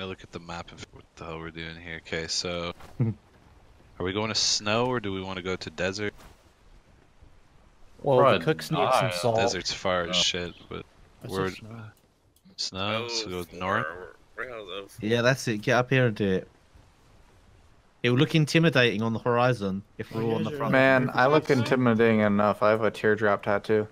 gotta look at the map of what the hell we're doing here. Okay, so are we going to snow or do we want to go to desert? Well, Bruh, the cooks need some salt. Desert's far as Oh. shit, but I we're snow. snow. So go north. Yeah, that's it. Get up here and do it. It will look intimidating on the horizon if we're oh, all on the front. Man, I look intimidating enough. I have a teardrop tattoo.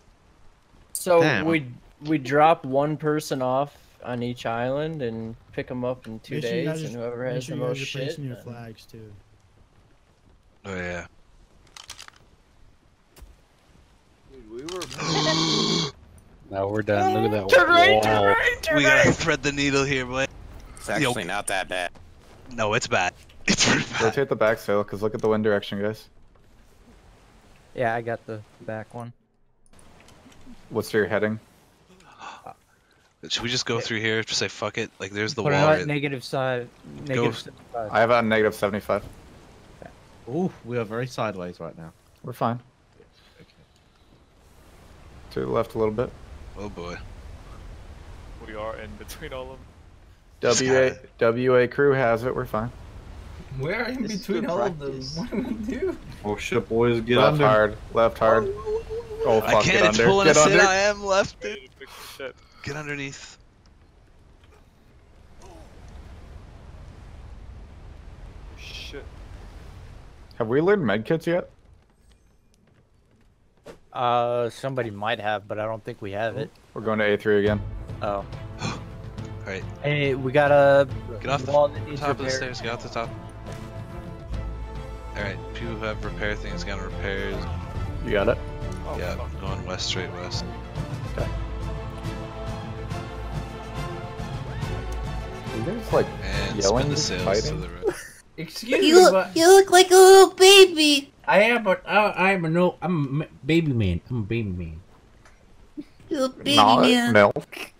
So Damn. we we drop one person off on each island and pick them up in two Make days, guys and whoever has sure the most shit. placing your flags too. Oh yeah. Dude, We were. Now we're done. Look at that turn wall. we gotta thread the needle here, boy. It's actually not that bad. No, it's bad. It's really bad. Rotate the back sail, cause look at the wind direction, guys. Yeah, I got the back one. What's your heading? Should we just go through here? Just say fuck it. Like there's the Put it wall. on right- negative side. Negative 75. I have a on negative 75. Ooh, we are very sideways right now. We're fine. To the left a little bit. Oh boy. We are in between all of them. Just WA WA crew has it. We're fine. We're in This between all practice. of them. What do we do? Oh shit, boys, get left hard, left hard. Oh fuck, I can't. get It's under, pulling get us in. I am left. Dude. Shit. Get underneath. Shit. Have we learned medkits yet? Uh, somebody might have, but I don't think we have it. We're going to A3 again. Oh. Alright, Hey, we got a get off the wall that needs top of the stairs. Get off the top. Alright, people who have repair things got to repairs. You got it. Oh, yeah, fuck. going west, straight west. There's like And Yelling, spin the sails to fighting? the right. Excuse You me, but you look like a little baby. I am, but I, I'm a no. I'm a baby man. I'm a baby man. You little baby Not man. milk.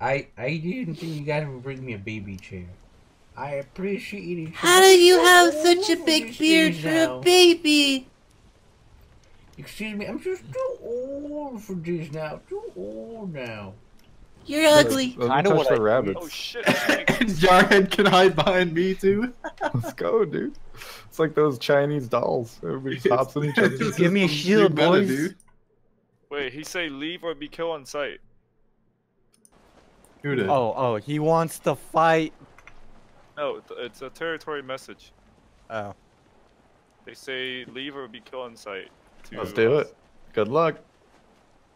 I I didn't think you guys would bring me a baby chair. I appreciate it. How do you have such a Oh, big beard for now. a baby? Excuse me, I'm just too old for this now. Too old now. You're ugly. Those Kinda touch what the I- rabbits. Oh shit. it's. Jarhead can hide behind me too. Let's go, dude. It's like those Chinese dolls. Everybody stops in each other. Give me a shield, boys. Wait, he say leave or be killed on sight. Who did? Oh, oh, he wants to fight. No, it's- it's a territory message. Oh. They say leave or be killed on sight. Let's do us. it. Good luck.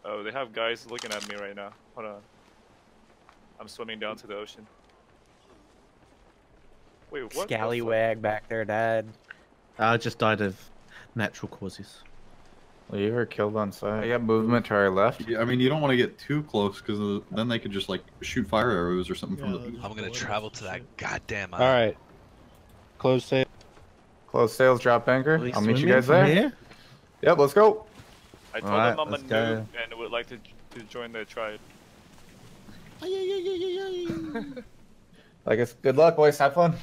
Oh, they have guys looking at me right now. Hold on. I'm swimming down to the ocean. Wait, what? the fuck? Scallywag back there, Dad. I just died of natural causes. Leave were killed on sight. I got movement to our left. Yeah, I mean, you don't want to get too close because uh, then they could just like shoot fire arrows or something Yeah, from the. I'm gonna travel to that goddamn All island. right. Close sail. Close sails, drop anchor. I'll meet you guys there. here? Yep, let's go. I told Alright, them I'm a let's noob and would like to to join their tribe. I guess good luck, boys. Have fun.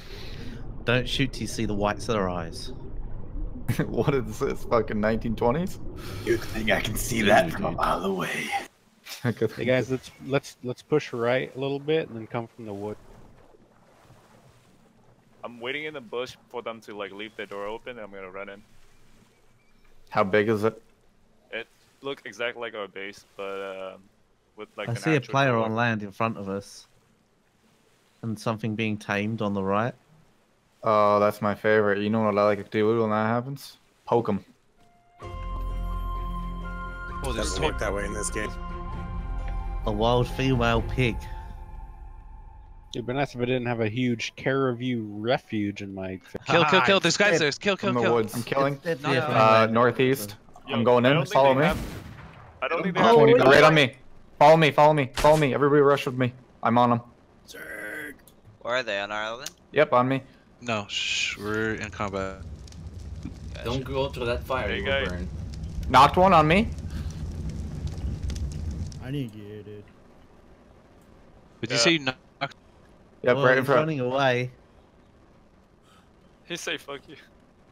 Don't shoot till you see the whites of their eyes. what is this? Fucking 1920s? Good thing I can see that from a mile away. Hey guys, let's let's let's push right a little bit and then come from the wood. I'm waiting in the bush for them to like leave the door open and I'm gonna run in. How big is it? It looks exactly like our base, but um, with like I an see a actual player door. on land in front of us. And something being tamed on the right. Oh, that's my favorite. You know what I like to do when that happens? Poke them. Oh, there's Doesn't work that way in this game. A wild female pig. It'd be nice if I didn't have a huge Kerroview refuge in my. Kill, kill, kill. There's guys it's there. Kill, kill, In the kill. woods. I'm killing. It's definitely No, a. Uh, northeast. Yo, I'm going in. Follow me. have- I don't think they Oh, have. they're right on me. Follow me. Follow me. Follow me. Everybody rush with me. I'm on them. Zerg. Where are they on our island? Yep, on me. No, shh. We're in combat. Don't go through that fire. You guy. will burn. Knocked one on me. I need gear, dude. Did you Yeah. say you knocked? Yep, Well, right in front. running away. He say fuck you.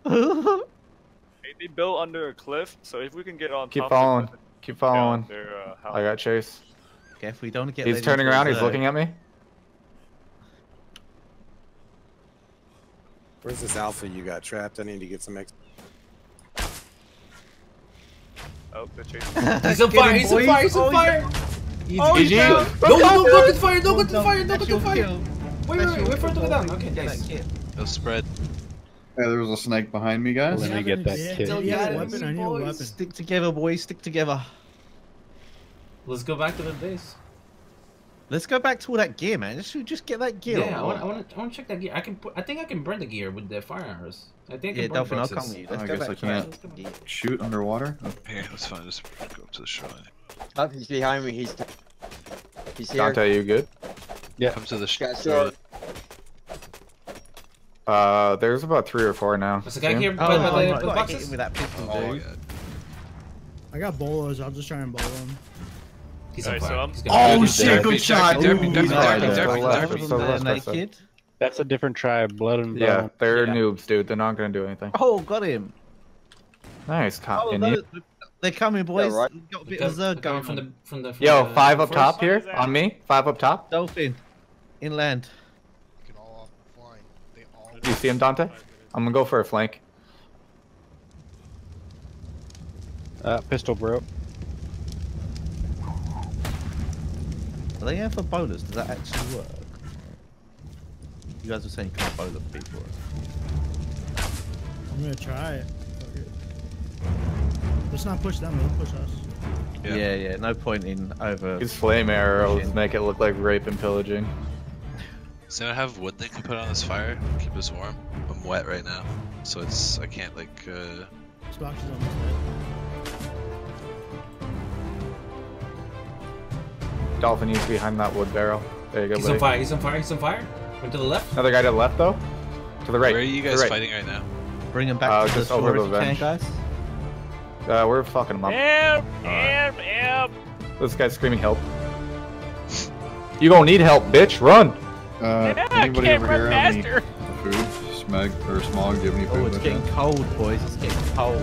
Hey, they built under a cliff, so if we can get on Keep top following. of the cliff, Keep following. Uh, I got Chase. Okay, if we don't get. He's turning around. He's looking at me. Where's this alpha you got trapped? I need to get some extra. Oh, the chase. he's on fire! He's on fire! He's on fire! He's oh, he's down! No, no, no, go to the fire! Don't go to the fire! Don't go to the fire! Wait, wait, wait, wait for it to go down. Okay, nice. They'll spread. Yeah, there was a snake behind me, guys. Let me get that Yeah, kid. do you have a weapon? I need a weapon. Stick together, boys. Stick together. Let's go back to the base. Let's go back to all that gear, man. Just just get that gear. Yeah, I on. want, I want to, I want to check that gear. I can, put, I think I can burn the gear with the fire arrows. I think I Yeah, can burn I'll come with you. Let's I go guess back I can't. that. Shoot underwater? Here, that's fine. Just go up to the shrine. Oh, he's behind me. He's he's here. Dante, you good? Yeah. Come to the sh- Got throw shot. it. Uh, there's about three or four now. There's a guy here Oh, by, by the, I boxes. with that pistol, Oh, dude. yeah. I got bolos. I'll just try and bolo him. He's on Alright, so. I'm- Oh, gonna shit, good shot. Derpy, Ooh, Derpy, he's Derpy, alright, Derpy, he's Derpy, alright. left, Derpy. it's so left, That that's it. kid. That's a different tribe, Blood and Yeah, they're Yeah. noobs, dude. They're not gonna do anything. Oh, got him. Nice, top. Oh, in those- they're coming, boys. right. Got a The bit guy- of Zerg going from the from the. From Yo, the five up top here on me. Five up top. Dolphin. Inland. You see him, Dante? I'm gonna go for a flank. Uh, pistol broke. Are they going for bonus? Does that actually work? You guys were saying you can't bonus people. I'm gonna try it. Fuck. Let's not push them. Let's push us. Yeah. Yeah, yeah. No point in over. These flame arrows make it look like rape and pillaging. Does anyone have wood they can put on this fire? Keep us warm. I'm wet right now, so it's I can't like. uh... This box is almost dead. Dolphin needs behind that wood barrel. There you go, He's on fire. He's on fire. He's on fire. Went to the left. Another guy to the left, though. To the right. Where are you guys right. fighting right now? Bring him back Uh, to the just over shore the if you can, bench. guys. Uh, we're fucking him up. Help! Help! Help! This guy's screaming help. You gonna need help, bitch. Run! Uh, I anybody can't over run here have any food? Smeg or smog? Do you have any food? Oh, it's getting you? cold, boys. It's getting cold.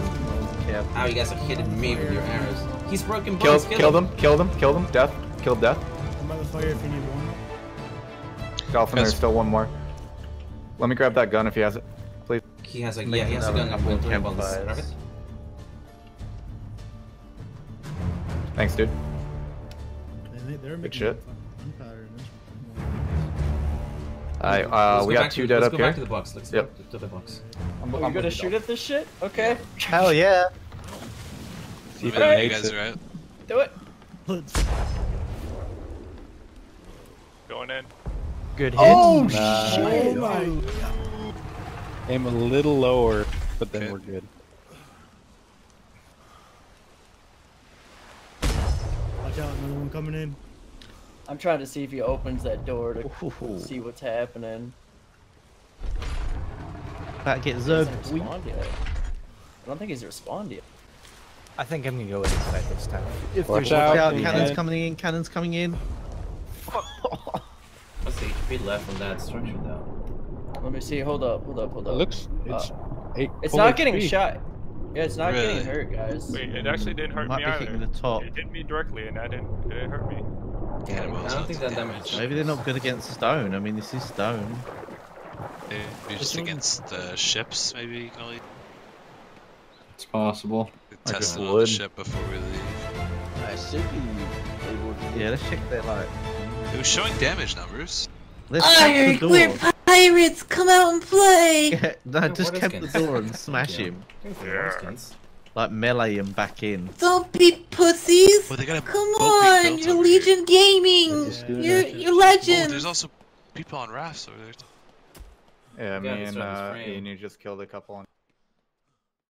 Yeah. Ow, you guys are hitting me with your arrows. He's broken Kill, bones. kill them, kill them, kill them. Death. Kill death. I'm by the fire if you need one. Dolphin, Yes. there's still one more. Let me grab that gun if he has it. Please. He has a yeah. He has a gun. I'm couple going of through bones. Grab it. Thanks, dude. Man, they, they're making shit. fucking gunpowder in this Alright, Let's uh, go we back got to- two dead let's up go here. back to the box. Let's Yep. go to the box. I'm, Oh, you gonna shoot at this shit? Okay. Hell yeah. See if Let it you makes guys it. are out. Do it. Let's- Going in. Good hit. Oh, Nice. shit! Oh my Aim a little lower, but then Okay. we're good. Watch out, another one coming in. I'm trying to see if he opens that door to Ooh. see what's happening. About to get He Zerg. yet. I don't think he's responded yet. I think I'm gonna go inside this time. Watch Watch out. out, yeah. cannons coming in, cannons coming in. What's the HP left on that structure though? Let me see. Hold up. Hold up. Hold up. It up. looks. It's. Uh, eight it's full not getting HP. shot. Yeah, it's not Really? getting hurt, guys. Wait, it actually didn't hurt Might me be either. hitting the top. It hit me directly, and I didn't. It didn't hurt me. Damn, I don't think that damage. Maybe they're not good against stone. I mean, this is stone. Maybe just against the ships, maybe you can only It's possible. I test just it the ship before we leave. I should be able to. Yeah, let's check that like. It was showing damage numbers. Let's check Arg, the we're door. pirates. Come out and play. no, Yeah, just kept the door and smash Yeah. him. Thanks for the Redskins. Like melee him back in. Don't be pussies. Well, they got a Come on, you're over here. Legion Gaming. Just do You're that. you're Legend! Oh, there's also people on rafts over there. Yeah, me Yeah, that's and right, uh. Ian, you just killed a couple on